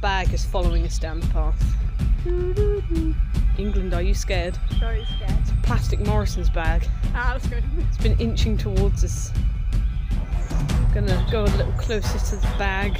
bag is following us down the path. England, are you scared? Very scared. It's plastic Morrisons bag. Ah, that's good. It's been inching towards us. I'm Gonna go a little closer to the bag.